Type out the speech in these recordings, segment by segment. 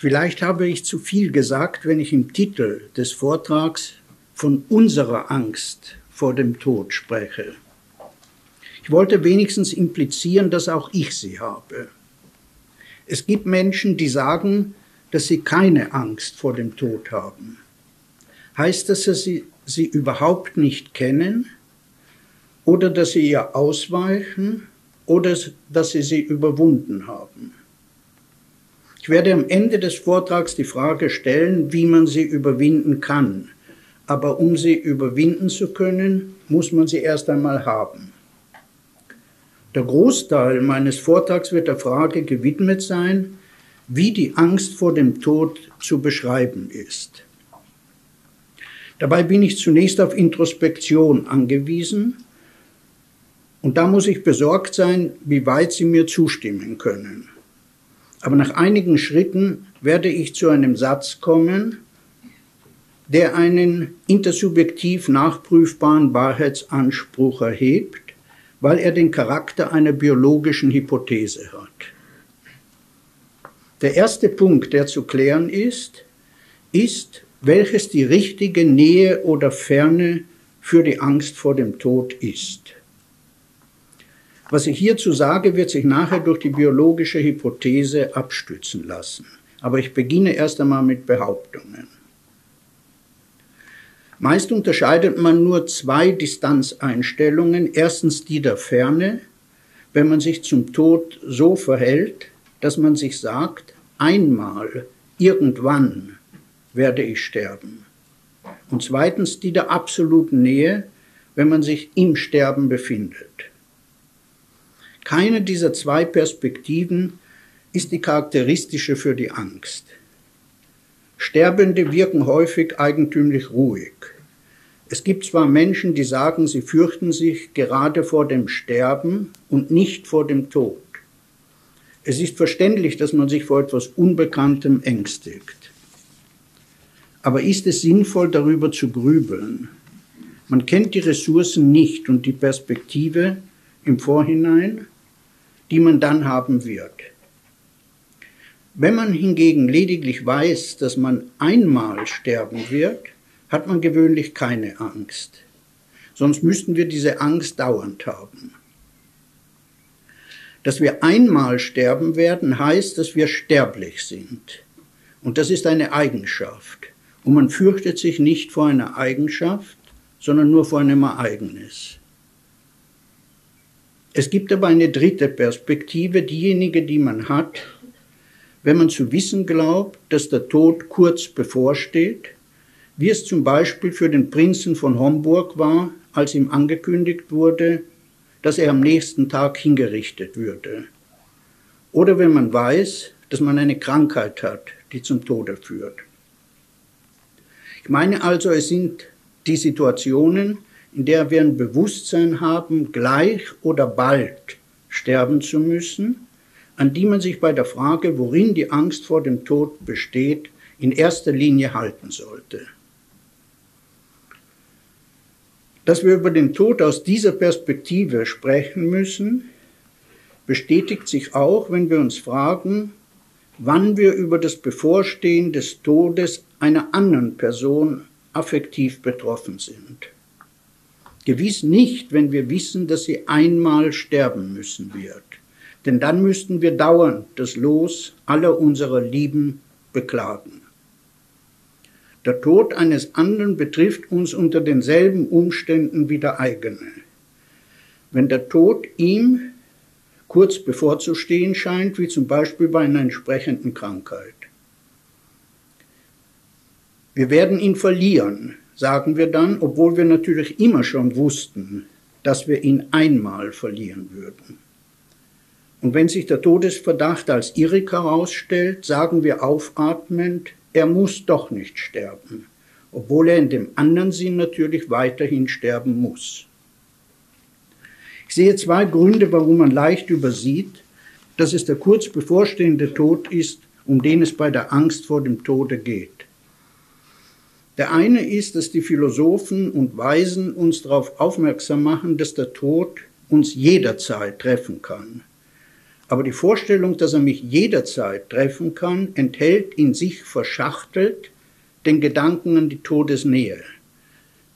Vielleicht habe ich zu viel gesagt, wenn ich im Titel des Vortrags von unserer Angst vor dem Tod spreche. Ich wollte wenigstens implizieren, dass auch ich sie habe. Es gibt Menschen, die sagen, dass sie keine Angst vor dem Tod haben. Heißt das, dass sie sie überhaupt nicht kennen oder dass sie ihr ausweichen oder dass sie sie überwunden haben? Ich werde am Ende des Vortrags die Frage stellen, wie man sie überwinden kann. Aber um sie überwinden zu können, muss man sie erst einmal haben. Der Großteil meines Vortrags wird der Frage gewidmet sein, wie die Angst vor dem Tod zu beschreiben ist. Dabei bin ich zunächst auf Introspektion angewiesen und da muss ich besorgt sein, wie weit Sie mir zustimmen können. Aber nach einigen Schritten werde ich zu einem Satz kommen, der einen intersubjektiv nachprüfbaren Wahrheitsanspruch erhebt weil er den Charakter einer biologischen Hypothese hat. Der erste Punkt, der zu klären ist, ist, welches die richtige Nähe oder Ferne für die Angst vor dem Tod ist. Was ich hierzu sage, wird sich nachher durch die biologische Hypothese abstützen lassen. Aber ich beginne erst einmal mit Behauptungen. Meist unterscheidet man nur zwei Distanzeinstellungen. Erstens die der Ferne, wenn man sich zum Tod so verhält, dass man sich sagt, einmal, irgendwann werde ich sterben. Und zweitens die der absoluten Nähe, wenn man sich im Sterben befindet. Keine dieser zwei Perspektiven ist die charakteristische für die Angst. Sterbende wirken häufig eigentümlich ruhig. Es gibt zwar Menschen, die sagen, sie fürchten sich gerade vor dem Sterben und nicht vor dem Tod. Es ist verständlich, dass man sich vor etwas Unbekanntem ängstigt. Aber ist es sinnvoll, darüber zu grübeln? Man kennt die Ressourcen nicht und die Perspektive im Vorhinein, die man dann haben wird. Wenn man hingegen lediglich weiß, dass man einmal sterben wird, hat man gewöhnlich keine Angst. Sonst müssten wir diese Angst dauernd haben. Dass wir einmal sterben werden, heißt, dass wir sterblich sind. Und das ist eine Eigenschaft. Und man fürchtet sich nicht vor einer Eigenschaft, sondern nur vor einem Ereignis. Es gibt aber eine dritte Perspektive, diejenige, die man hat, wenn man zu wissen glaubt, dass der Tod kurz bevorsteht, wie es zum Beispiel für den Prinzen von Homburg war, als ihm angekündigt wurde, dass er am nächsten Tag hingerichtet würde. Oder wenn man weiß, dass man eine Krankheit hat, die zum Tode führt. Ich meine also, es sind die Situationen, in der wir ein Bewusstsein haben, gleich oder bald sterben zu müssen, an die man sich bei der Frage, worin die Angst vor dem Tod besteht, in erster Linie halten sollte. Dass wir über den Tod aus dieser Perspektive sprechen müssen, bestätigt sich auch, wenn wir uns fragen, wann wir über das Bevorstehen des Todes einer anderen Person affektiv betroffen sind. Gewiss nicht, wenn wir wissen, dass sie einmal sterben müssen wird denn dann müssten wir dauernd das Los aller unserer Lieben beklagen. Der Tod eines anderen betrifft uns unter denselben Umständen wie der eigene. Wenn der Tod ihm kurz bevorzustehen scheint, wie zum Beispiel bei einer entsprechenden Krankheit. Wir werden ihn verlieren, sagen wir dann, obwohl wir natürlich immer schon wussten, dass wir ihn einmal verlieren würden. Und wenn sich der Todesverdacht als irrig herausstellt, sagen wir aufatmend, er muss doch nicht sterben, obwohl er in dem anderen Sinn natürlich weiterhin sterben muss. Ich sehe zwei Gründe, warum man leicht übersieht, dass es der kurz bevorstehende Tod ist, um den es bei der Angst vor dem Tode geht. Der eine ist, dass die Philosophen und Weisen uns darauf aufmerksam machen, dass der Tod uns jederzeit treffen kann Aber die Vorstellung, dass er mich jederzeit treffen kann, enthält in sich verschachtelt den Gedanken an die Todesnähe.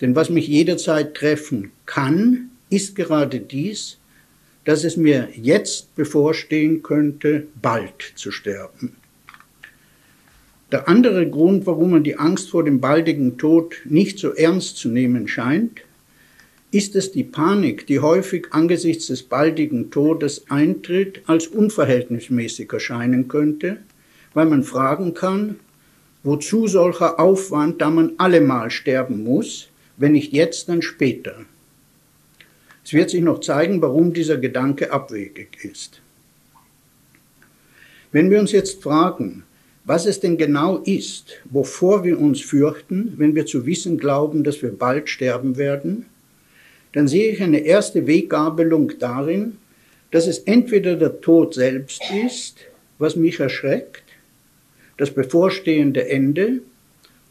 Denn was mich jederzeit treffen kann, ist gerade dies, dass es mir jetzt bevorstehen könnte, bald zu sterben. Der andere Grund, warum man die Angst vor dem baldigen Tod nicht so ernst zu nehmen scheint, ist es die Panik, die häufig angesichts des baldigen Todes eintritt, als unverhältnismäßig erscheinen könnte, weil man fragen kann, wozu solcher Aufwand, da man allemal sterben muss, wenn nicht jetzt, dann später. Es wird sich noch zeigen, warum dieser Gedanke abwegig ist. Wenn wir uns jetzt fragen, was es denn genau ist, wovor wir uns fürchten, wenn wir zu wissen glauben, dass wir bald sterben werden, dann sehe ich eine erste Weggabelung darin, dass es entweder der Tod selbst ist, was mich erschreckt, das bevorstehende Ende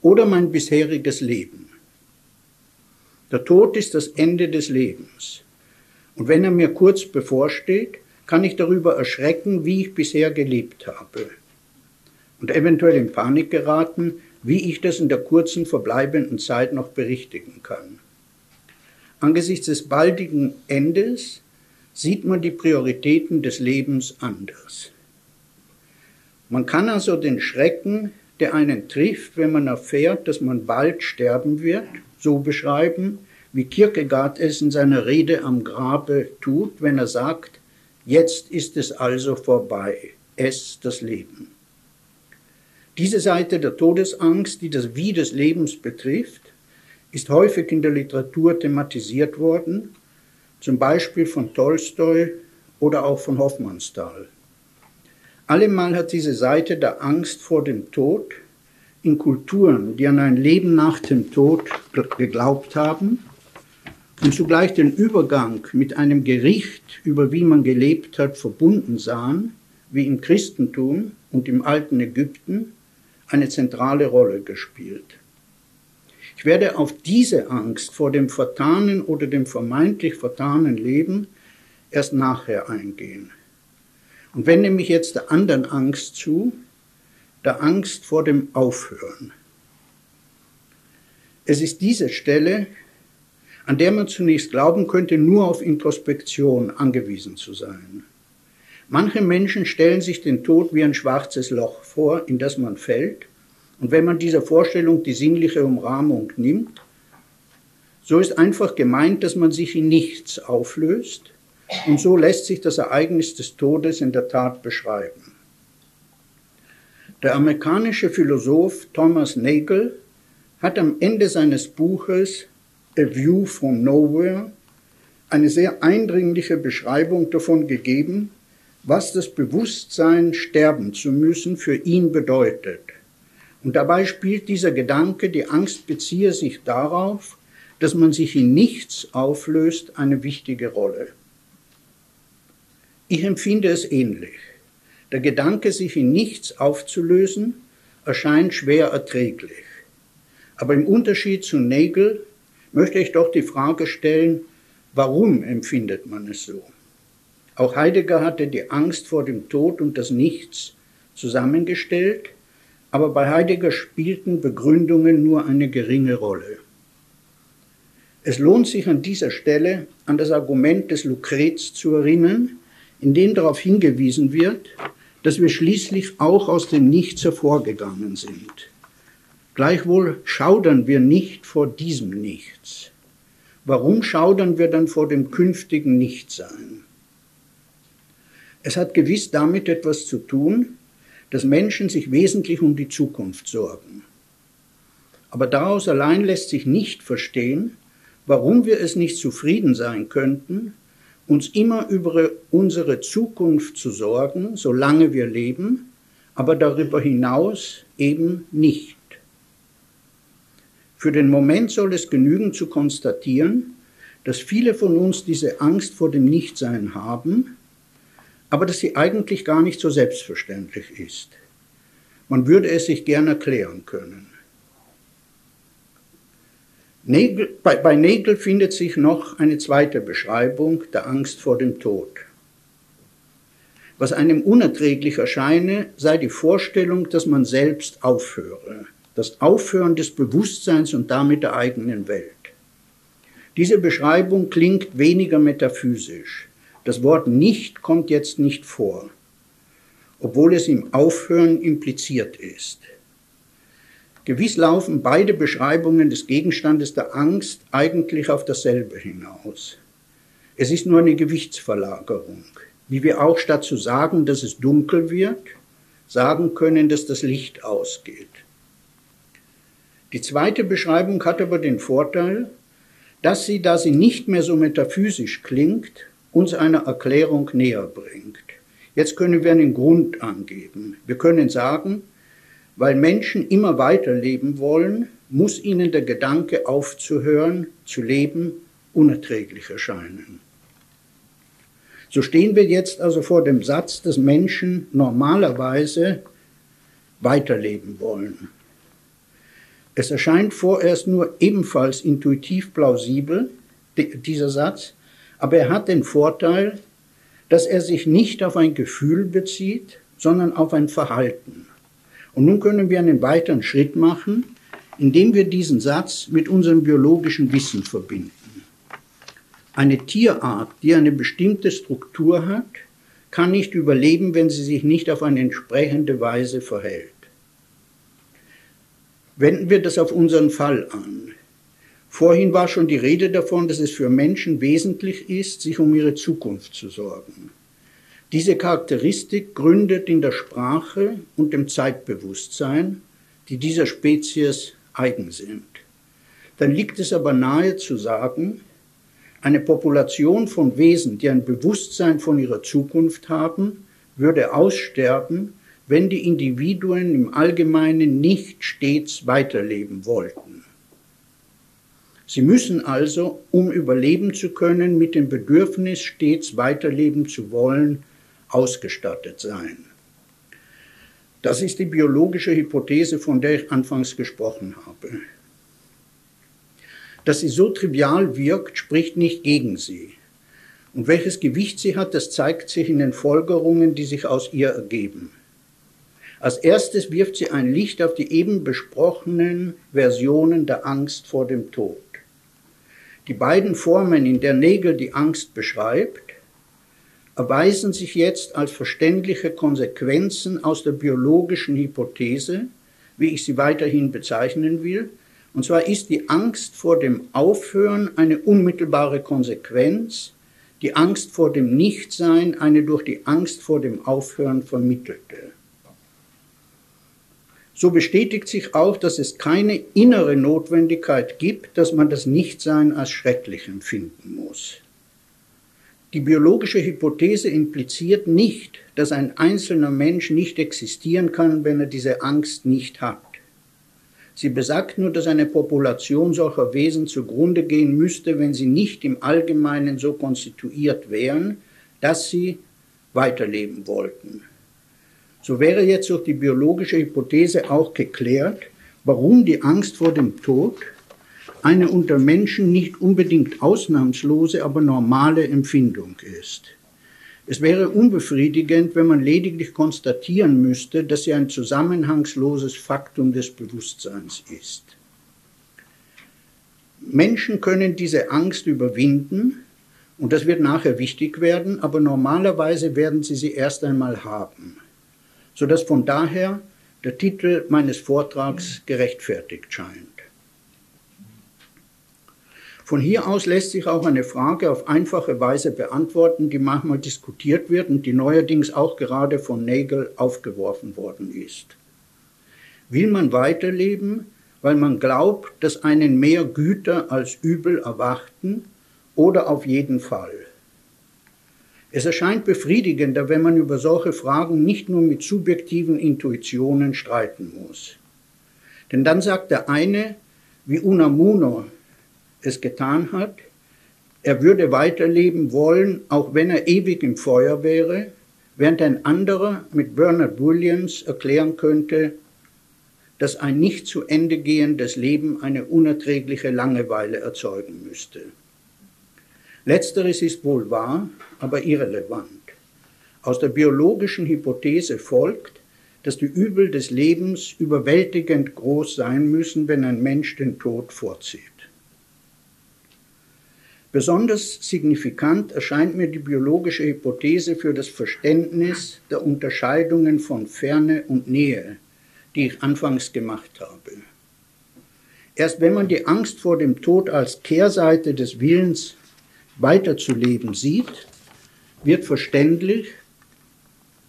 oder mein bisheriges Leben. Der Tod ist das Ende des Lebens. Und wenn er mir kurz bevorsteht, kann ich darüber erschrecken, wie ich bisher gelebt habe und eventuell in Panik geraten, wie ich das in der kurzen verbleibenden Zeit noch berichtigen kann. Angesichts des baldigen Endes sieht man die Prioritäten des Lebens anders. Man kann also den Schrecken, der einen trifft, wenn man erfährt, dass man bald sterben wird, so beschreiben, wie Kierkegaard es in seiner Rede am Grabe tut, wenn er sagt, jetzt ist es also vorbei, es das Leben. Diese Seite der Todesangst, die das Wie des Lebens betrifft, ist häufig in der Literatur thematisiert worden, zum Beispiel von Tolstoi oder auch von Hoffmannsthal. Allemal hat diese Seite der Angst vor dem Tod in Kulturen, die an ein Leben nach dem Tod geglaubt haben und zugleich den Übergang mit einem Gericht, über wie man gelebt hat, verbunden sahen, wie im Christentum und im alten Ägypten, eine zentrale Rolle gespielt. Ich werde auf diese Angst vor dem vertanen oder dem vermeintlich vertanen Leben erst nachher eingehen. Und wende mich jetzt der anderen Angst zu, der Angst vor dem Aufhören. Es ist diese Stelle, an der man zunächst glauben könnte, nur auf Introspektion angewiesen zu sein. Manche Menschen stellen sich den Tod wie ein schwarzes Loch vor, in das man fällt. Und wenn man dieser Vorstellung die sinnliche Umrahmung nimmt, so ist einfach gemeint, dass man sich in nichts auflöst. Und so lässt sich das Ereignis des Todes in der Tat beschreiben. Der amerikanische Philosoph Thomas Nagel hat am Ende seines Buches A View from Nowhere eine sehr eindringliche Beschreibung davon gegeben, was das Bewusstsein, sterben zu müssen, für ihn bedeutet. Und dabei spielt dieser Gedanke, die Angst beziehe sich darauf, dass man sich in nichts auflöst, eine wichtige Rolle. Ich empfinde es ähnlich. Der Gedanke, sich in nichts aufzulösen, erscheint schwer erträglich. Aber im Unterschied zu Nagel möchte ich doch die Frage stellen, warum empfindet man es so? Auch Heidegger hatte die Angst vor dem Tod und das Nichts zusammengestellt, aber bei Heidegger spielten Begründungen nur eine geringe Rolle. Es lohnt sich an dieser Stelle an das Argument des Lucrez zu erinnern, in dem darauf hingewiesen wird, dass wir schließlich auch aus dem Nichts hervorgegangen sind. Gleichwohl schaudern wir nicht vor diesem Nichts. Warum schaudern wir dann vor dem künftigen Nichtsein? Es hat gewiss damit etwas zu tun, dass Menschen sich wesentlich um die Zukunft sorgen. Aber daraus allein lässt sich nicht verstehen, warum wir es nicht zufrieden sein könnten, uns immer über unsere Zukunft zu sorgen, solange wir leben, aber darüber hinaus eben nicht. Für den Moment soll es genügen zu konstatieren, dass viele von uns diese Angst vor dem Nichtsein haben, aber dass sie eigentlich gar nicht so selbstverständlich ist. Man würde es sich gern erklären können. Nägel, bei, bei Nägel findet sich noch eine zweite Beschreibung der Angst vor dem Tod. Was einem unerträglich erscheine, sei die Vorstellung, dass man selbst aufhöre, das Aufhören des Bewusstseins und damit der eigenen Welt. Diese Beschreibung klingt weniger metaphysisch. Das Wort nicht kommt jetzt nicht vor, obwohl es im Aufhören impliziert ist. Gewiss laufen beide Beschreibungen des Gegenstandes der Angst eigentlich auf dasselbe hinaus. Es ist nur eine Gewichtsverlagerung, wie wir auch statt zu sagen, dass es dunkel wird, sagen können, dass das Licht ausgeht. Die zweite Beschreibung hat aber den Vorteil, dass sie, da sie nicht mehr so metaphysisch klingt, uns einer Erklärung näher bringt. Jetzt können wir einen Grund angeben. Wir können sagen, weil Menschen immer weiterleben wollen, muss ihnen der Gedanke aufzuhören, zu leben, unerträglich erscheinen. So stehen wir jetzt also vor dem Satz, dass Menschen normalerweise weiterleben wollen. Es erscheint vorerst nur ebenfalls intuitiv plausibel, dieser Satz, aber er hat den Vorteil, dass er sich nicht auf ein Gefühl bezieht, sondern auf ein Verhalten. Und nun können wir einen weiteren Schritt machen, indem wir diesen Satz mit unserem biologischen Wissen verbinden. Eine Tierart, die eine bestimmte Struktur hat, kann nicht überleben, wenn sie sich nicht auf eine entsprechende Weise verhält. Wenden wir das auf unseren Fall an. Vorhin war schon die Rede davon, dass es für Menschen wesentlich ist, sich um ihre Zukunft zu sorgen. Diese Charakteristik gründet in der Sprache und dem Zeitbewusstsein, die dieser Spezies eigen sind. Dann liegt es aber nahe zu sagen, eine Population von Wesen, die ein Bewusstsein von ihrer Zukunft haben, würde aussterben, wenn die Individuen im Allgemeinen nicht stets weiterleben wollten. Sie müssen also, um überleben zu können, mit dem Bedürfnis, stets weiterleben zu wollen, ausgestattet sein. Das ist die biologische Hypothese, von der ich anfangs gesprochen habe. Dass sie so trivial wirkt, spricht nicht gegen sie. Und welches Gewicht sie hat, das zeigt sich in den Folgerungen, die sich aus ihr ergeben. Als erstes wirft sie ein Licht auf die eben besprochenen Versionen der Angst vor dem Tod. Die beiden Formen, in der Nägel die Angst beschreibt, erweisen sich jetzt als verständliche Konsequenzen aus der biologischen Hypothese, wie ich sie weiterhin bezeichnen will. Und zwar ist die Angst vor dem Aufhören eine unmittelbare Konsequenz, die Angst vor dem Nichtsein eine durch die Angst vor dem Aufhören vermittelte. So bestätigt sich auch, dass es keine innere Notwendigkeit gibt, dass man das Nichtsein als schrecklich empfinden muss. Die biologische Hypothese impliziert nicht, dass ein einzelner Mensch nicht existieren kann, wenn er diese Angst nicht hat. Sie besagt nur, dass eine Population solcher Wesen zugrunde gehen müsste, wenn sie nicht im Allgemeinen so konstituiert wären, dass sie weiterleben wollten. So wäre jetzt durch die biologische Hypothese auch geklärt, warum die Angst vor dem Tod eine unter Menschen nicht unbedingt ausnahmslose, aber normale Empfindung ist. Es wäre unbefriedigend, wenn man lediglich konstatieren müsste, dass sie ein zusammenhangsloses Faktum des Bewusstseins ist. Menschen können diese Angst überwinden, und das wird nachher wichtig werden, aber normalerweise werden sie sie erst einmal haben, sodass von daher der Titel meines Vortrags gerechtfertigt scheint. Von hier aus lässt sich auch eine Frage auf einfache Weise beantworten, die manchmal diskutiert wird und die neuerdings auch gerade von Nagel aufgeworfen worden ist. Will man weiterleben, weil man glaubt, dass einen mehr Güter als Übel erwarten oder auf jeden Fall? Es erscheint befriedigender, wenn man über solche Fragen nicht nur mit subjektiven Intuitionen streiten muss. Denn dann sagt der eine, wie Unamuno es getan hat. Er würde weiterleben wollen, auch wenn er ewig im Feuer wäre, während ein anderer mit Bernard Williams erklären könnte, dass ein nicht zu Ende gehendes Leben eine unerträgliche Langeweile erzeugen müsste. Letzteres ist wohl wahr, aber irrelevant. Aus der biologischen Hypothese folgt, dass die Übel des Lebens überwältigend groß sein müssen, wenn ein Mensch den Tod vorzieht. Besonders signifikant erscheint mir die biologische Hypothese für das Verständnis der Unterscheidungen von Ferne und Nähe, die ich anfangs gemacht habe. Erst wenn man die Angst vor dem Tod als Kehrseite des Willens weiterzuleben sieht, wird verständlich,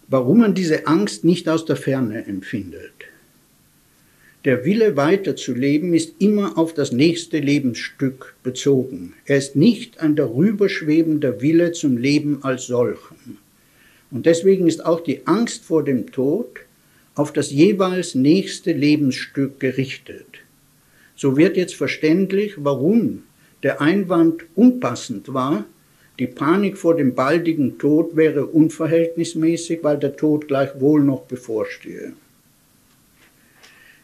warum man diese Angst nicht aus der Ferne empfindet. Der Wille weiterzuleben ist immer auf das nächste Lebensstück bezogen. Er ist nicht ein darüberschwebender Wille zum Leben als solchen. Und deswegen ist auch die Angst vor dem Tod auf das jeweils nächste Lebensstück gerichtet. So wird jetzt verständlich, warum der Einwand unpassend war, die Panik vor dem baldigen Tod wäre unverhältnismäßig, weil der Tod gleichwohl noch bevorstehe.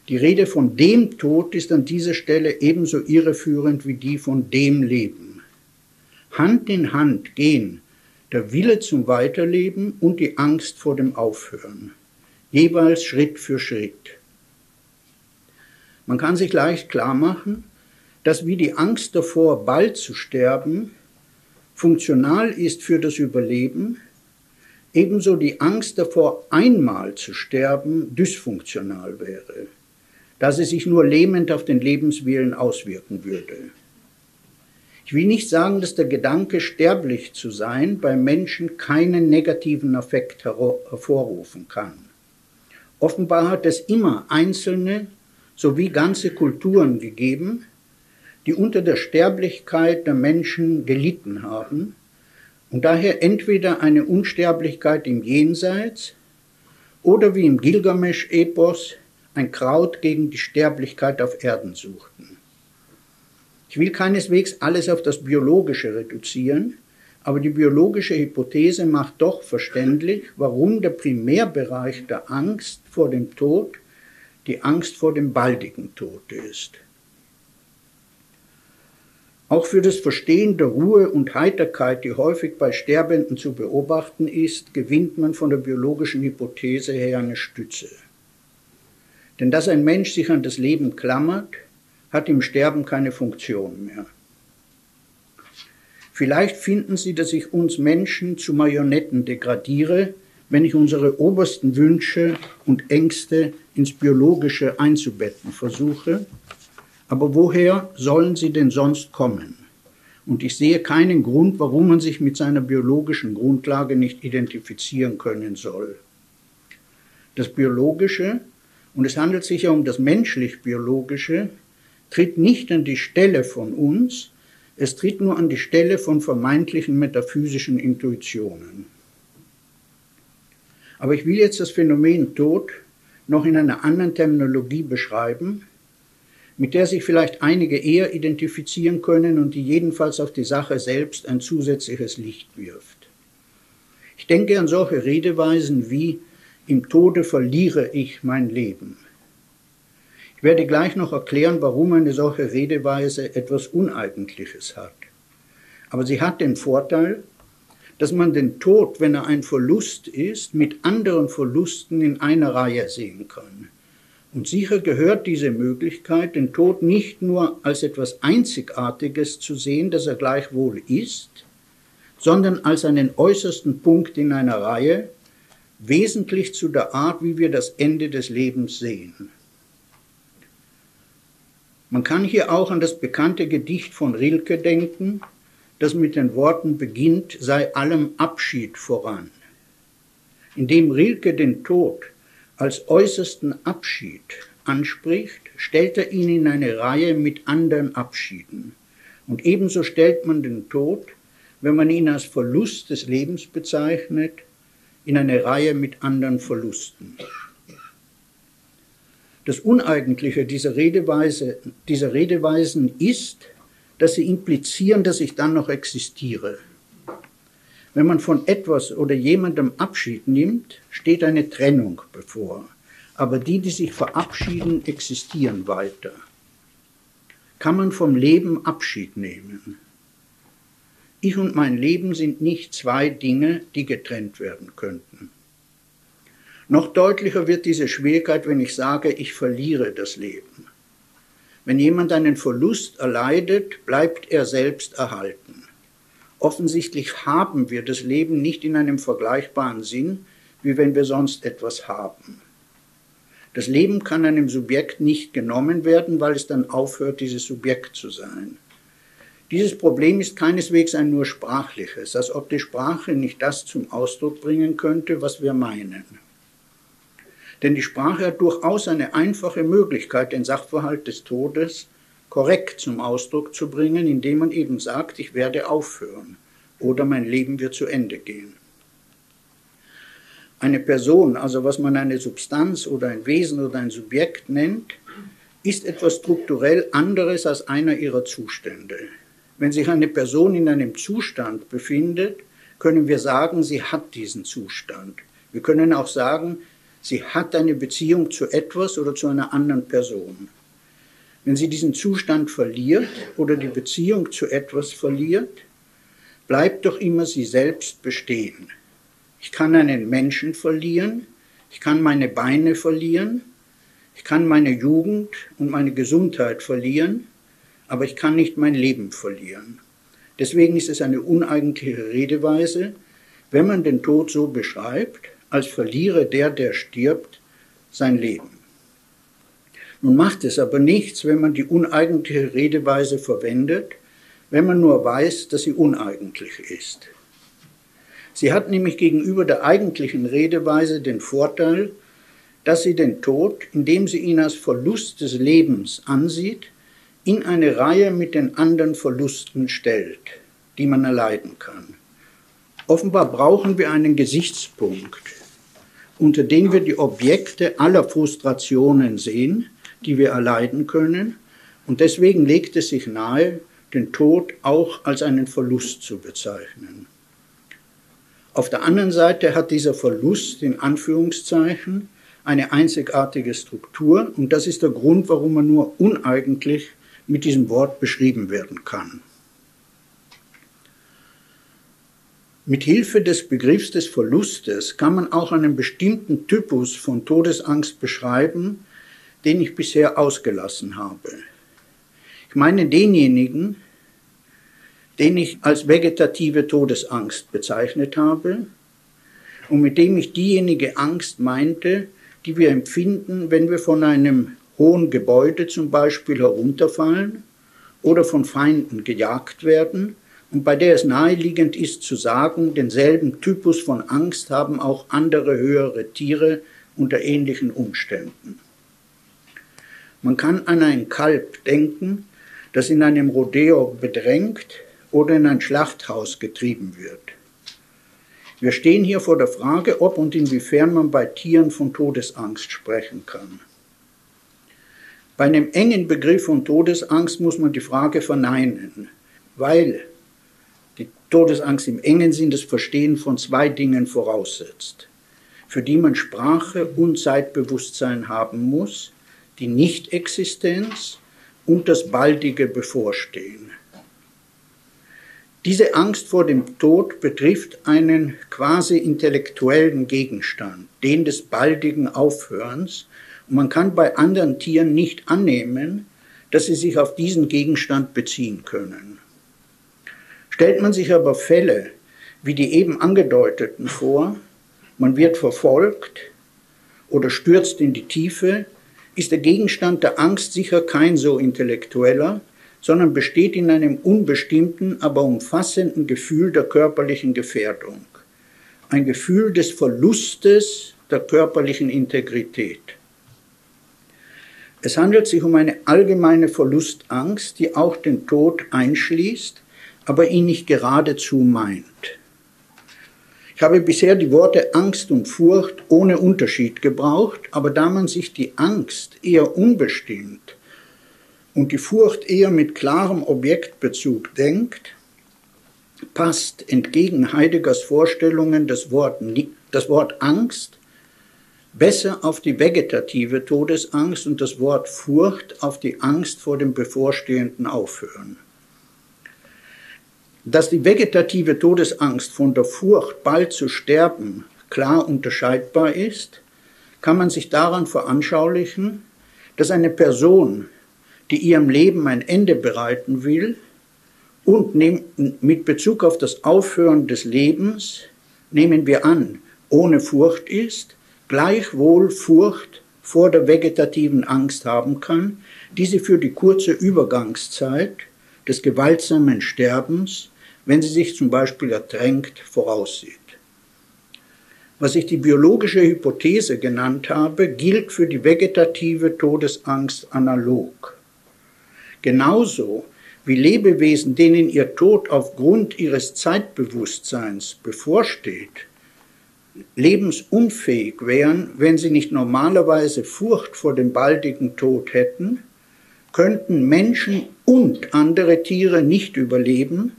Die Rede von dem Tod ist an dieser Stelle ebenso irreführend wie die von dem Leben. Hand in Hand gehen der Wille zum Weiterleben und die Angst vor dem Aufhören, jeweils Schritt für Schritt. Man kann sich leicht klar machen, dass wie die Angst davor, bald zu sterben, funktional ist für das Überleben, ebenso die Angst davor, einmal zu sterben, dysfunktional wäre dass es sich nur lähmend auf den Lebenswillen auswirken würde. Ich will nicht sagen, dass der Gedanke, sterblich zu sein, beim Menschen keinen negativen Effekt hervorrufen kann. Offenbar hat es immer einzelne sowie ganze Kulturen gegeben, die unter der Sterblichkeit der Menschen gelitten haben und daher entweder eine Unsterblichkeit im Jenseits oder wie im Gilgamesch-Epos ein Kraut gegen die Sterblichkeit auf Erden suchten. Ich will keineswegs alles auf das Biologische reduzieren, aber die biologische Hypothese macht doch verständlich, warum der Primärbereich der Angst vor dem Tod die Angst vor dem baldigen Tod ist. Auch für das Verstehen der Ruhe und Heiterkeit, die häufig bei Sterbenden zu beobachten ist, gewinnt man von der biologischen Hypothese her eine Stütze. Denn dass ein Mensch sich an das Leben klammert, hat im Sterben keine Funktion mehr. Vielleicht finden Sie, dass ich uns Menschen zu Marionetten degradiere, wenn ich unsere obersten Wünsche und Ängste ins Biologische einzubetten versuche. Aber woher sollen sie denn sonst kommen? Und ich sehe keinen Grund, warum man sich mit seiner biologischen Grundlage nicht identifizieren können soll. Das Biologische und es handelt sich ja um das menschlich-biologische, tritt nicht an die Stelle von uns, es tritt nur an die Stelle von vermeintlichen metaphysischen Intuitionen. Aber ich will jetzt das Phänomen Tod noch in einer anderen Terminologie beschreiben, mit der sich vielleicht einige eher identifizieren können und die jedenfalls auf die Sache selbst ein zusätzliches Licht wirft. Ich denke an solche Redeweisen wie im Tode verliere ich mein Leben. Ich werde gleich noch erklären, warum eine solche Redeweise etwas Uneigentliches hat. Aber sie hat den Vorteil, dass man den Tod, wenn er ein Verlust ist, mit anderen Verlusten in einer Reihe sehen kann. Und sicher gehört diese Möglichkeit, den Tod nicht nur als etwas Einzigartiges zu sehen, das er gleichwohl ist, sondern als einen äußersten Punkt in einer Reihe, wesentlich zu der Art, wie wir das Ende des Lebens sehen. Man kann hier auch an das bekannte Gedicht von Rilke denken, das mit den Worten beginnt, sei allem Abschied voran. Indem Rilke den Tod als äußersten Abschied anspricht, stellt er ihn in eine Reihe mit anderen Abschieden. Und ebenso stellt man den Tod, wenn man ihn als Verlust des Lebens bezeichnet, in eine Reihe mit anderen Verlusten. Das Uneigentliche dieser, Redeweise, dieser Redeweisen ist, dass sie implizieren, dass ich dann noch existiere. Wenn man von etwas oder jemandem Abschied nimmt, steht eine Trennung bevor. Aber die, die sich verabschieden, existieren weiter. Kann man vom Leben Abschied nehmen? ich und mein Leben sind nicht zwei Dinge, die getrennt werden könnten. Noch deutlicher wird diese Schwierigkeit, wenn ich sage, ich verliere das Leben. Wenn jemand einen Verlust erleidet, bleibt er selbst erhalten. Offensichtlich haben wir das Leben nicht in einem vergleichbaren Sinn, wie wenn wir sonst etwas haben. Das Leben kann einem Subjekt nicht genommen werden, weil es dann aufhört, dieses Subjekt zu sein. Dieses Problem ist keineswegs ein nur sprachliches, als ob die Sprache nicht das zum Ausdruck bringen könnte, was wir meinen. Denn die Sprache hat durchaus eine einfache Möglichkeit, den Sachverhalt des Todes korrekt zum Ausdruck zu bringen, indem man eben sagt, ich werde aufhören oder mein Leben wird zu Ende gehen. Eine Person, also was man eine Substanz oder ein Wesen oder ein Subjekt nennt, ist etwas strukturell anderes als einer ihrer Zustände. Wenn sich eine Person in einem Zustand befindet, können wir sagen, sie hat diesen Zustand. Wir können auch sagen, sie hat eine Beziehung zu etwas oder zu einer anderen Person. Wenn sie diesen Zustand verliert oder die Beziehung zu etwas verliert, bleibt doch immer sie selbst bestehen. Ich kann einen Menschen verlieren, ich kann meine Beine verlieren, ich kann meine Jugend und meine Gesundheit verlieren, aber ich kann nicht mein Leben verlieren. Deswegen ist es eine uneigentliche Redeweise, wenn man den Tod so beschreibt, als verliere der, der stirbt, sein Leben. Nun macht es aber nichts, wenn man die uneigentliche Redeweise verwendet, wenn man nur weiß, dass sie uneigentlich ist. Sie hat nämlich gegenüber der eigentlichen Redeweise den Vorteil, dass sie den Tod, indem sie ihn als Verlust des Lebens ansieht, in eine Reihe mit den anderen Verlusten stellt, die man erleiden kann. Offenbar brauchen wir einen Gesichtspunkt, unter dem wir die Objekte aller Frustrationen sehen, die wir erleiden können, und deswegen legt es sich nahe, den Tod auch als einen Verlust zu bezeichnen. Auf der anderen Seite hat dieser Verlust in Anführungszeichen eine einzigartige Struktur und das ist der Grund, warum er nur uneigentlich mit diesem Wort beschrieben werden kann. Mit Hilfe des Begriffs des Verlustes kann man auch einen bestimmten Typus von Todesangst beschreiben, den ich bisher ausgelassen habe. Ich meine denjenigen, den ich als vegetative Todesangst bezeichnet habe und mit dem ich diejenige Angst meinte, die wir empfinden, wenn wir von einem hohen Gebäude zum Beispiel herunterfallen oder von Feinden gejagt werden und bei der es naheliegend ist zu sagen, denselben Typus von Angst haben auch andere höhere Tiere unter ähnlichen Umständen. Man kann an ein Kalb denken, das in einem Rodeo bedrängt oder in ein Schlachthaus getrieben wird. Wir stehen hier vor der Frage, ob und inwiefern man bei Tieren von Todesangst sprechen kann. Bei einem engen Begriff von Todesangst muss man die Frage verneinen, weil die Todesangst im engen Sinn das Verstehen von zwei Dingen voraussetzt, für die man Sprache und Zeitbewusstsein haben muss, die Nichtexistenz und das baldige Bevorstehen. Diese Angst vor dem Tod betrifft einen quasi intellektuellen Gegenstand, den des baldigen Aufhörens, man kann bei anderen Tieren nicht annehmen, dass sie sich auf diesen Gegenstand beziehen können. Stellt man sich aber Fälle wie die eben angedeuteten vor, man wird verfolgt oder stürzt in die Tiefe, ist der Gegenstand der Angst sicher kein so intellektueller, sondern besteht in einem unbestimmten, aber umfassenden Gefühl der körperlichen Gefährdung. Ein Gefühl des Verlustes der körperlichen Integrität. Es handelt sich um eine allgemeine Verlustangst, die auch den Tod einschließt, aber ihn nicht geradezu meint. Ich habe bisher die Worte Angst und Furcht ohne Unterschied gebraucht, aber da man sich die Angst eher unbestimmt und die Furcht eher mit klarem Objektbezug denkt, passt entgegen Heideggers Vorstellungen das Wort, das Wort Angst besser auf die vegetative Todesangst und das Wort Furcht auf die Angst vor dem bevorstehenden Aufhören. Dass die vegetative Todesangst von der Furcht, bald zu sterben, klar unterscheidbar ist, kann man sich daran veranschaulichen, dass eine Person, die ihrem Leben ein Ende bereiten will und mit Bezug auf das Aufhören des Lebens, nehmen wir an, ohne Furcht ist, gleichwohl Furcht vor der vegetativen Angst haben kann, die sie für die kurze Übergangszeit des gewaltsamen Sterbens, wenn sie sich zum Beispiel ertränkt, voraussieht. Was ich die biologische Hypothese genannt habe, gilt für die vegetative Todesangst analog. Genauso wie Lebewesen, denen ihr Tod aufgrund ihres Zeitbewusstseins bevorsteht, lebensunfähig wären, wenn sie nicht normalerweise Furcht vor dem baldigen Tod hätten, könnten Menschen und andere Tiere nicht überleben,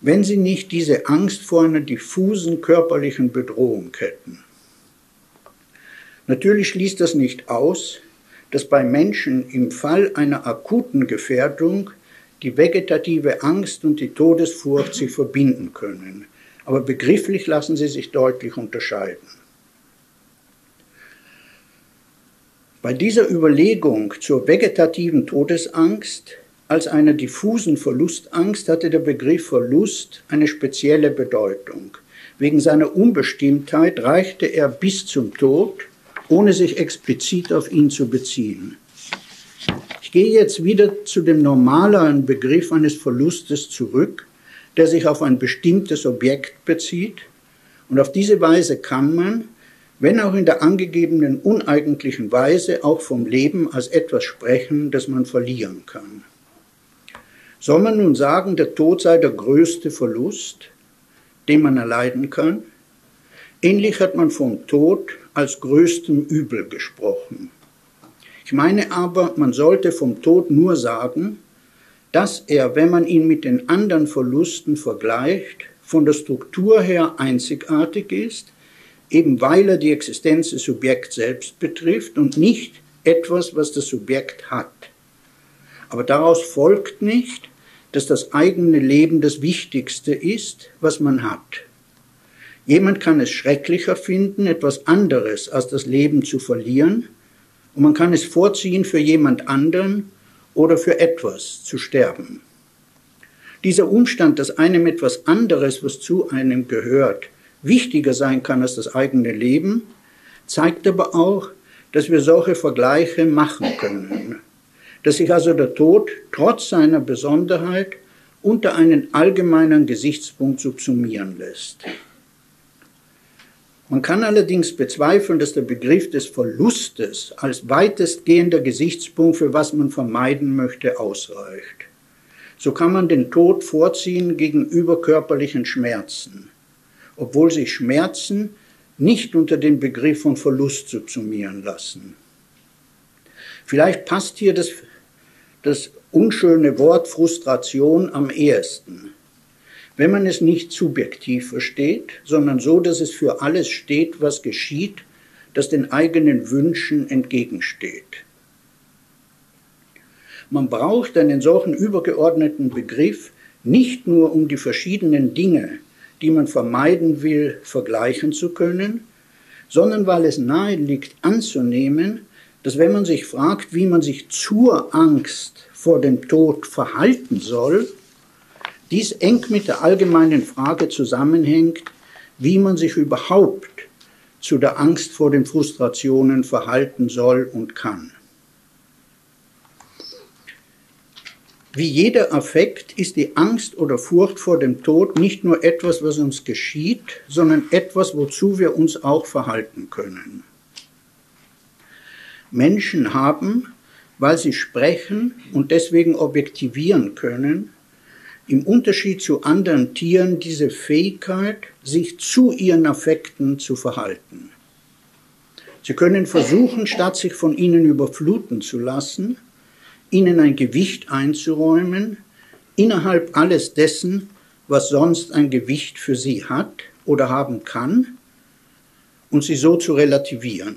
wenn sie nicht diese Angst vor einer diffusen körperlichen Bedrohung hätten. Natürlich schließt das nicht aus, dass bei Menschen im Fall einer akuten Gefährdung die vegetative Angst und die Todesfurcht sich verbinden können. Aber begrifflich lassen sie sich deutlich unterscheiden. Bei dieser Überlegung zur vegetativen Todesangst als einer diffusen Verlustangst hatte der Begriff Verlust eine spezielle Bedeutung. Wegen seiner Unbestimmtheit reichte er bis zum Tod, ohne sich explizit auf ihn zu beziehen. Ich gehe jetzt wieder zu dem normaleren Begriff eines Verlustes zurück, der sich auf ein bestimmtes Objekt bezieht. Und auf diese Weise kann man, wenn auch in der angegebenen uneigentlichen Weise, auch vom Leben als etwas sprechen, das man verlieren kann. Soll man nun sagen, der Tod sei der größte Verlust, den man erleiden kann? Ähnlich hat man vom Tod als größtem Übel gesprochen. Ich meine aber, man sollte vom Tod nur sagen, dass er, wenn man ihn mit den anderen Verlusten vergleicht, von der Struktur her einzigartig ist, eben weil er die Existenz des Subjekts selbst betrifft und nicht etwas, was das Subjekt hat. Aber daraus folgt nicht, dass das eigene Leben das Wichtigste ist, was man hat. Jemand kann es schrecklicher finden, etwas anderes als das Leben zu verlieren, und man kann es vorziehen, für jemand anderen oder für etwas zu sterben. Dieser Umstand, dass einem etwas anderes, was zu einem gehört, wichtiger sein kann als das eigene Leben, zeigt aber auch, dass wir solche Vergleiche machen können dass sich also der Tod trotz seiner Besonderheit unter einen allgemeinen Gesichtspunkt subsumieren lässt. Man kann allerdings bezweifeln, dass der Begriff des Verlustes als weitestgehender Gesichtspunkt für was man vermeiden möchte ausreicht. So kann man den Tod vorziehen gegenüber körperlichen Schmerzen, obwohl sich Schmerzen nicht unter den Begriff von Verlust subsumieren lassen. Vielleicht passt hier das das unschöne Wort Frustration am ehesten. Wenn man es nicht subjektiv versteht, sondern so, dass es für alles steht, was geschieht, das den eigenen Wünschen entgegensteht. Man braucht einen solchen übergeordneten Begriff nicht nur um die verschiedenen Dinge, die man vermeiden will, vergleichen zu können, sondern weil es nahe liegt anzunehmen, dass wenn man sich fragt, wie man sich zur Angst vor dem Tod verhalten soll, dies eng mit der allgemeinen Frage zusammenhängt, wie man sich überhaupt zu der Angst vor den Frustrationen verhalten soll und kann. Wie jeder Affekt ist die Angst oder Furcht vor dem Tod nicht nur etwas, was uns geschieht, sondern etwas, wozu wir uns auch verhalten können. Menschen haben, weil sie sprechen und deswegen objektivieren können, im Unterschied zu anderen Tieren diese Fähigkeit, sich zu ihren Affekten zu verhalten. Sie können versuchen, statt sich von ihnen überfluten zu lassen, ihnen ein Gewicht einzuräumen, innerhalb alles dessen, was sonst ein Gewicht für sie hat oder haben kann, und sie so zu relativieren.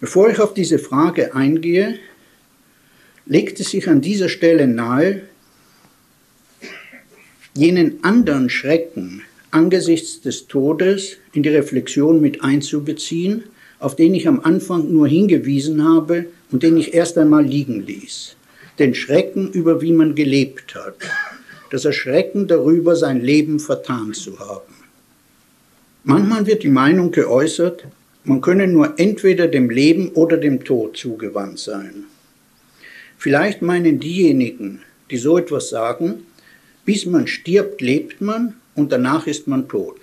Bevor ich auf diese Frage eingehe, legt es sich an dieser Stelle nahe, jenen anderen Schrecken angesichts des Todes in die Reflexion mit einzubeziehen, auf den ich am Anfang nur hingewiesen habe und den ich erst einmal liegen ließ. Den Schrecken über wie man gelebt hat, das Erschrecken darüber, sein Leben vertan zu haben. Manchmal wird die Meinung geäußert, man könne nur entweder dem Leben oder dem Tod zugewandt sein. Vielleicht meinen diejenigen, die so etwas sagen, bis man stirbt, lebt man und danach ist man tot.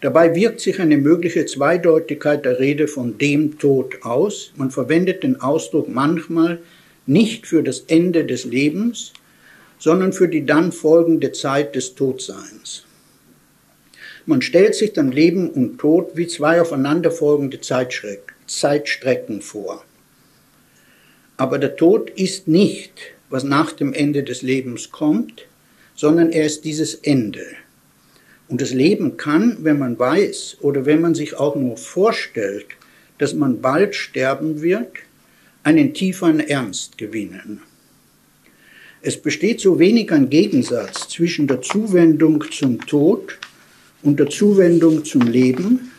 Dabei wirkt sich eine mögliche Zweideutigkeit der Rede von dem Tod aus. Man verwendet den Ausdruck manchmal nicht für das Ende des Lebens, sondern für die dann folgende Zeit des Todseins. Man stellt sich dann Leben und Tod wie zwei aufeinanderfolgende Zeitstrecken vor. Aber der Tod ist nicht, was nach dem Ende des Lebens kommt, sondern er ist dieses Ende. Und das Leben kann, wenn man weiß oder wenn man sich auch nur vorstellt, dass man bald sterben wird, einen tieferen Ernst gewinnen. Es besteht so wenig ein Gegensatz zwischen der Zuwendung zum Tod und der Zuwendung zum Leben,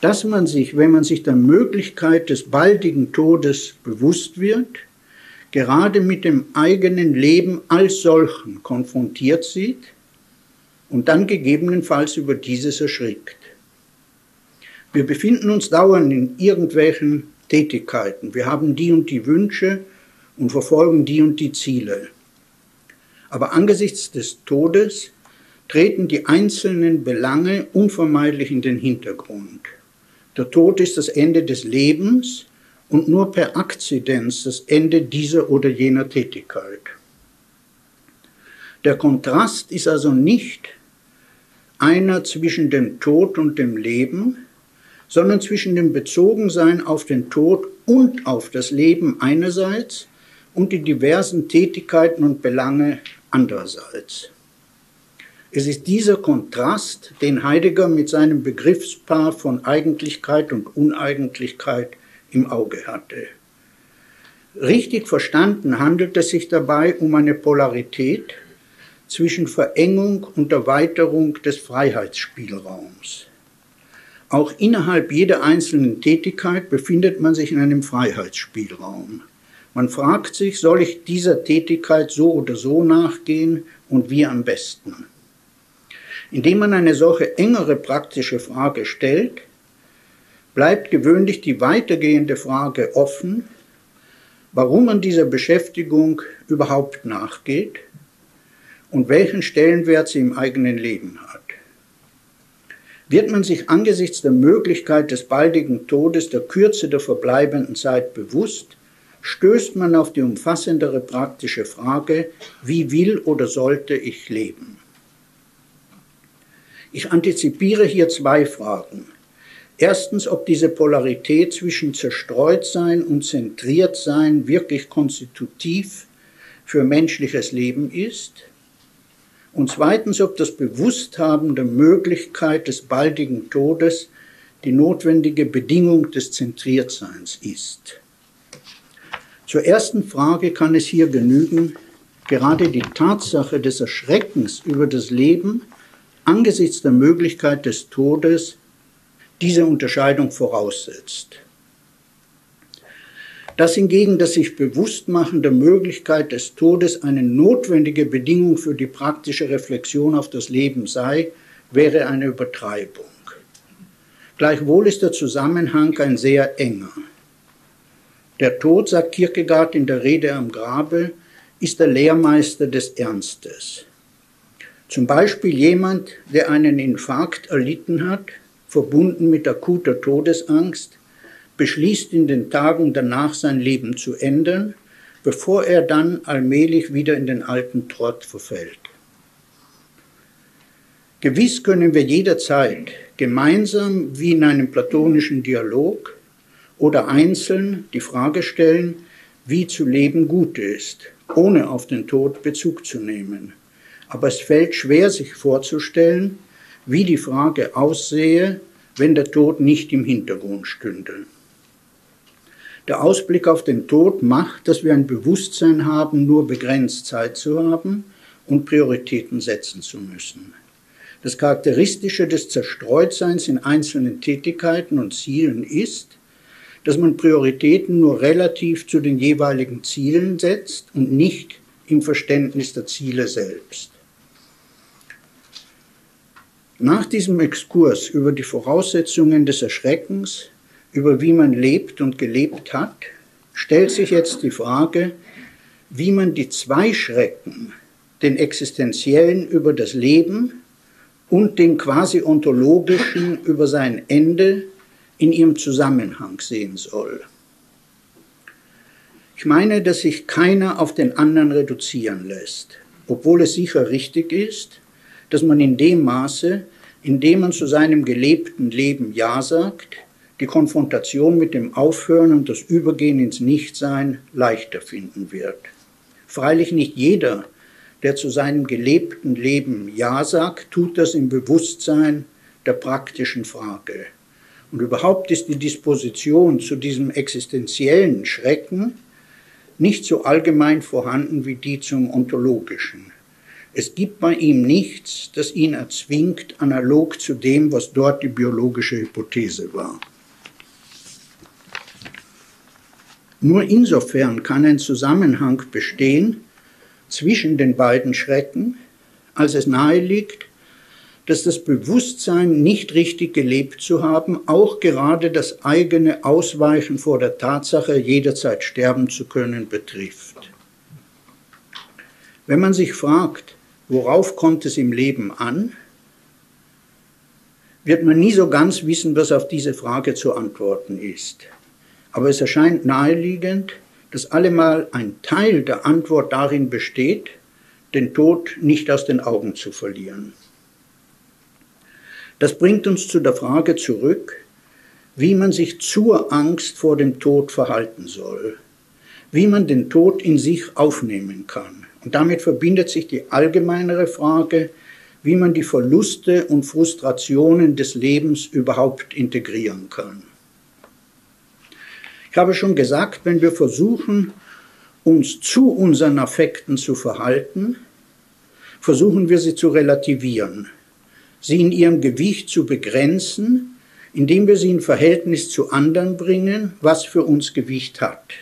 dass man sich, wenn man sich der Möglichkeit des baldigen Todes bewusst wird, gerade mit dem eigenen Leben als solchen konfrontiert sieht und dann gegebenenfalls über dieses erschrickt. Wir befinden uns dauernd in irgendwelchen Tätigkeiten. Wir haben die und die Wünsche und verfolgen die und die Ziele. Aber angesichts des Todes treten die einzelnen Belange unvermeidlich in den Hintergrund. Der Tod ist das Ende des Lebens und nur per Akzidenz das Ende dieser oder jener Tätigkeit. Der Kontrast ist also nicht einer zwischen dem Tod und dem Leben, sondern zwischen dem Bezogensein auf den Tod und auf das Leben einerseits und die diversen Tätigkeiten und Belange andererseits. Es ist dieser Kontrast, den Heidegger mit seinem Begriffspaar von Eigentlichkeit und Uneigentlichkeit im Auge hatte. Richtig verstanden handelt es sich dabei um eine Polarität zwischen Verengung und Erweiterung des Freiheitsspielraums. Auch innerhalb jeder einzelnen Tätigkeit befindet man sich in einem Freiheitsspielraum. Man fragt sich, soll ich dieser Tätigkeit so oder so nachgehen und wie am besten? Indem man eine solche engere praktische Frage stellt, bleibt gewöhnlich die weitergehende Frage offen, warum man dieser Beschäftigung überhaupt nachgeht und welchen Stellenwert sie im eigenen Leben hat. Wird man sich angesichts der Möglichkeit des baldigen Todes der Kürze der verbleibenden Zeit bewusst, stößt man auf die umfassendere praktische Frage, wie will oder sollte ich leben? Ich antizipiere hier zwei Fragen. Erstens, ob diese Polarität zwischen Zerstreutsein und Zentriertsein wirklich konstitutiv für menschliches Leben ist. Und zweitens, ob das Bewussthaben der Möglichkeit des baldigen Todes die notwendige Bedingung des Zentriertseins ist. Zur ersten Frage kann es hier genügen, gerade die Tatsache des Erschreckens über das Leben angesichts der Möglichkeit des Todes diese Unterscheidung voraussetzt. Dass hingegen das sich Bewusstmachen der Möglichkeit des Todes eine notwendige Bedingung für die praktische Reflexion auf das Leben sei, wäre eine Übertreibung. Gleichwohl ist der Zusammenhang ein sehr enger. Der Tod, sagt Kierkegaard in der Rede am Grabe, ist der Lehrmeister des Ernstes. Zum Beispiel jemand, der einen Infarkt erlitten hat, verbunden mit akuter Todesangst, beschließt in den Tagen danach sein Leben zu ändern, bevor er dann allmählich wieder in den alten Trott verfällt. Gewiss können wir jederzeit gemeinsam wie in einem platonischen Dialog oder einzeln die Frage stellen, wie zu leben gut ist, ohne auf den Tod Bezug zu nehmen. Aber es fällt schwer sich vorzustellen, wie die Frage aussehe, wenn der Tod nicht im Hintergrund stünde. Der Ausblick auf den Tod macht, dass wir ein Bewusstsein haben, nur begrenzt Zeit zu haben und Prioritäten setzen zu müssen. Das Charakteristische des Zerstreutseins in einzelnen Tätigkeiten und Zielen ist, dass man Prioritäten nur relativ zu den jeweiligen Zielen setzt und nicht im Verständnis der Ziele selbst. Nach diesem Exkurs über die Voraussetzungen des Erschreckens, über wie man lebt und gelebt hat, stellt sich jetzt die Frage, wie man die zwei Schrecken, den existenziellen über das Leben und den quasi ontologischen über sein Ende in ihrem Zusammenhang sehen soll. Ich meine, dass sich keiner auf den anderen reduzieren lässt, obwohl es sicher richtig ist, dass man in dem Maße, in dem man zu seinem gelebten Leben Ja sagt, die Konfrontation mit dem Aufhören und das Übergehen ins Nichtsein leichter finden wird. Freilich nicht jeder, der zu seinem gelebten Leben Ja sagt, tut das im Bewusstsein der praktischen Frage. Und überhaupt ist die Disposition zu diesem existenziellen Schrecken nicht so allgemein vorhanden wie die zum ontologischen. Es gibt bei ihm nichts, das ihn erzwingt, analog zu dem, was dort die biologische Hypothese war. Nur insofern kann ein Zusammenhang bestehen zwischen den beiden Schrecken, als es nahe liegt, dass das Bewusstsein, nicht richtig gelebt zu haben, auch gerade das eigene Ausweichen vor der Tatsache, jederzeit sterben zu können, betrifft. Wenn man sich fragt, worauf kommt es im Leben an, wird man nie so ganz wissen, was auf diese Frage zu antworten ist. Aber es erscheint naheliegend, dass allemal ein Teil der Antwort darin besteht, den Tod nicht aus den Augen zu verlieren. Das bringt uns zu der Frage zurück, wie man sich zur Angst vor dem Tod verhalten soll, wie man den Tod in sich aufnehmen kann. Und damit verbindet sich die allgemeinere Frage, wie man die Verluste und Frustrationen des Lebens überhaupt integrieren kann. Ich habe schon gesagt, wenn wir versuchen, uns zu unseren Affekten zu verhalten, versuchen wir sie zu relativieren, sie in ihrem Gewicht zu begrenzen, indem wir sie in Verhältnis zu anderen bringen, was für uns Gewicht hat.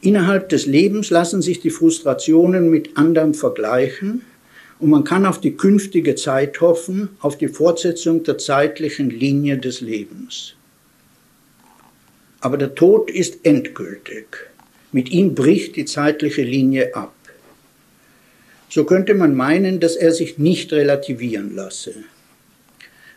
Innerhalb des Lebens lassen sich die Frustrationen mit anderem vergleichen und man kann auf die künftige Zeit hoffen, auf die Fortsetzung der zeitlichen Linie des Lebens. Aber der Tod ist endgültig. Mit ihm bricht die zeitliche Linie ab. So könnte man meinen, dass er sich nicht relativieren lasse.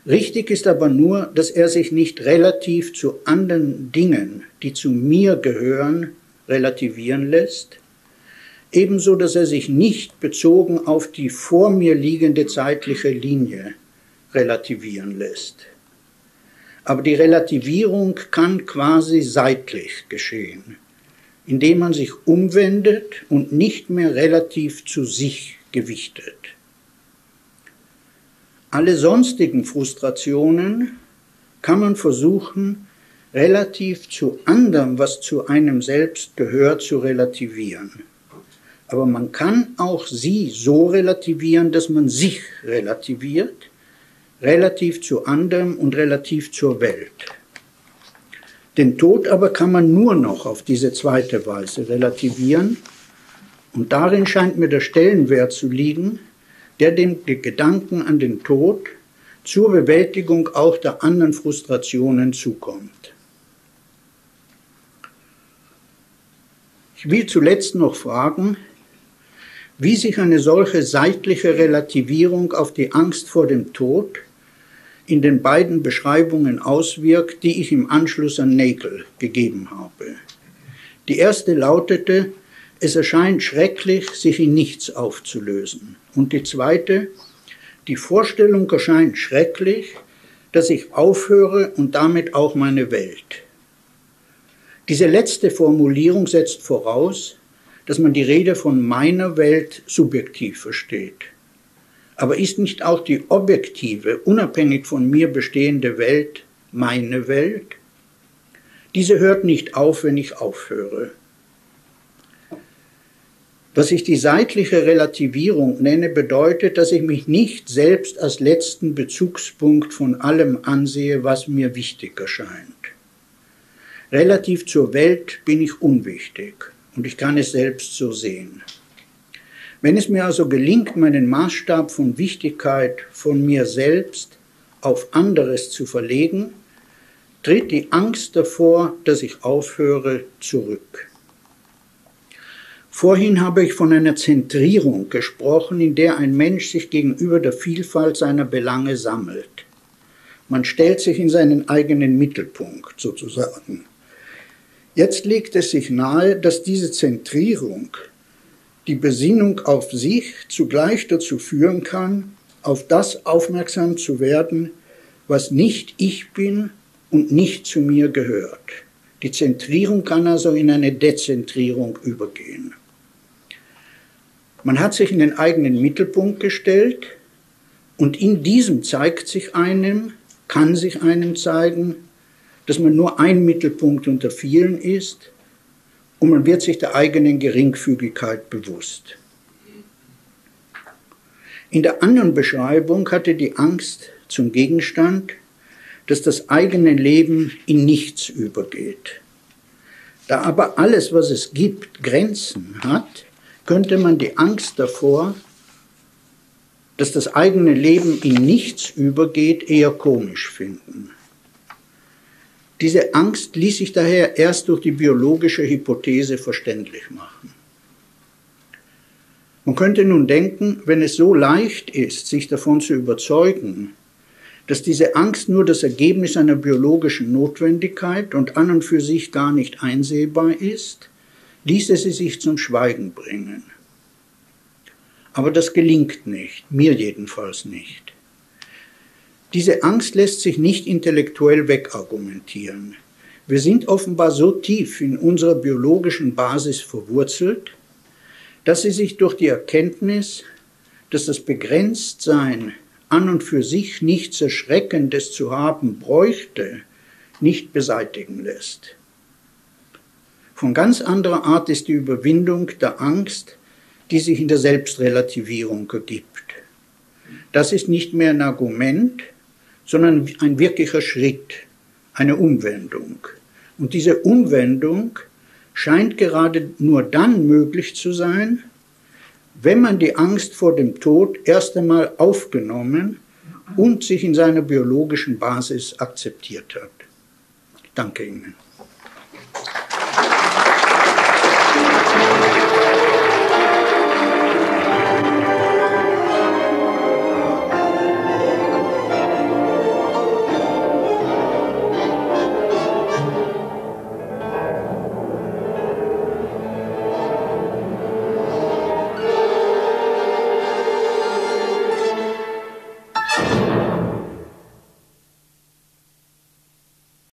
Richtig ist aber nur, dass er sich nicht relativ zu anderen Dingen, die zu mir gehören, relativieren lässt, ebenso dass er sich nicht bezogen auf die vor mir liegende zeitliche Linie relativieren lässt. Aber die Relativierung kann quasi seitlich geschehen, indem man sich umwendet und nicht mehr relativ zu sich gewichtet. Alle sonstigen Frustrationen kann man versuchen, relativ zu anderem, was zu einem selbst gehört, zu relativieren. Aber man kann auch sie so relativieren, dass man sich relativiert relativ zu anderem und relativ zur Welt. Den Tod aber kann man nur noch auf diese zweite Weise relativieren und darin scheint mir der Stellenwert zu liegen, der dem Gedanken an den Tod zur Bewältigung auch der anderen Frustrationen zukommt. Ich will zuletzt noch fragen, wie sich eine solche seitliche Relativierung auf die Angst vor dem Tod in den beiden Beschreibungen auswirkt, die ich im Anschluss an Nagel gegeben habe. Die erste lautete, es erscheint schrecklich, sich in nichts aufzulösen. Und die zweite, die Vorstellung erscheint schrecklich, dass ich aufhöre und damit auch meine Welt. Diese letzte Formulierung setzt voraus, dass man die Rede von meiner Welt subjektiv versteht. Aber ist nicht auch die objektive, unabhängig von mir bestehende Welt meine Welt? Diese hört nicht auf, wenn ich aufhöre. Was ich die seitliche Relativierung nenne, bedeutet, dass ich mich nicht selbst als letzten Bezugspunkt von allem ansehe, was mir wichtig erscheint. Relativ zur Welt bin ich unwichtig und ich kann es selbst so sehen. Wenn es mir also gelingt, meinen Maßstab von Wichtigkeit von mir selbst auf anderes zu verlegen, tritt die Angst davor, dass ich aufhöre, zurück. Vorhin habe ich von einer Zentrierung gesprochen, in der ein Mensch sich gegenüber der Vielfalt seiner Belange sammelt. Man stellt sich in seinen eigenen Mittelpunkt sozusagen. Jetzt legt es sich nahe, dass diese Zentrierung die Besinnung auf sich zugleich dazu führen kann, auf das aufmerksam zu werden, was nicht ich bin und nicht zu mir gehört. Die Zentrierung kann also in eine Dezentrierung übergehen. Man hat sich in den eigenen Mittelpunkt gestellt und in diesem zeigt sich einem, kann sich einem zeigen, dass man nur ein Mittelpunkt unter vielen ist und man wird sich der eigenen Geringfügigkeit bewusst. In der anderen Beschreibung hatte die Angst zum Gegenstand, dass das eigene Leben in nichts übergeht. Da aber alles, was es gibt, Grenzen hat, könnte man die Angst davor, dass das eigene Leben in nichts übergeht, eher komisch finden. Diese Angst ließ sich daher erst durch die biologische Hypothese verständlich machen. Man könnte nun denken, wenn es so leicht ist, sich davon zu überzeugen, dass diese Angst nur das Ergebnis einer biologischen Notwendigkeit und an und für sich gar nicht einsehbar ist, ließe sie sich zum Schweigen bringen. Aber das gelingt nicht, mir jedenfalls nicht. Diese Angst lässt sich nicht intellektuell wegargumentieren. Wir sind offenbar so tief in unserer biologischen Basis verwurzelt, dass sie sich durch die Erkenntnis, dass das Begrenztsein an und für sich nichts Erschreckendes zu haben bräuchte, nicht beseitigen lässt. Von ganz anderer Art ist die Überwindung der Angst, die sich in der Selbstrelativierung ergibt. Das ist nicht mehr ein Argument, sondern ein wirklicher Schritt, eine Umwendung. Und diese Umwendung scheint gerade nur dann möglich zu sein, wenn man die Angst vor dem Tod erst einmal aufgenommen und sich in seiner biologischen Basis akzeptiert hat. Danke Ihnen.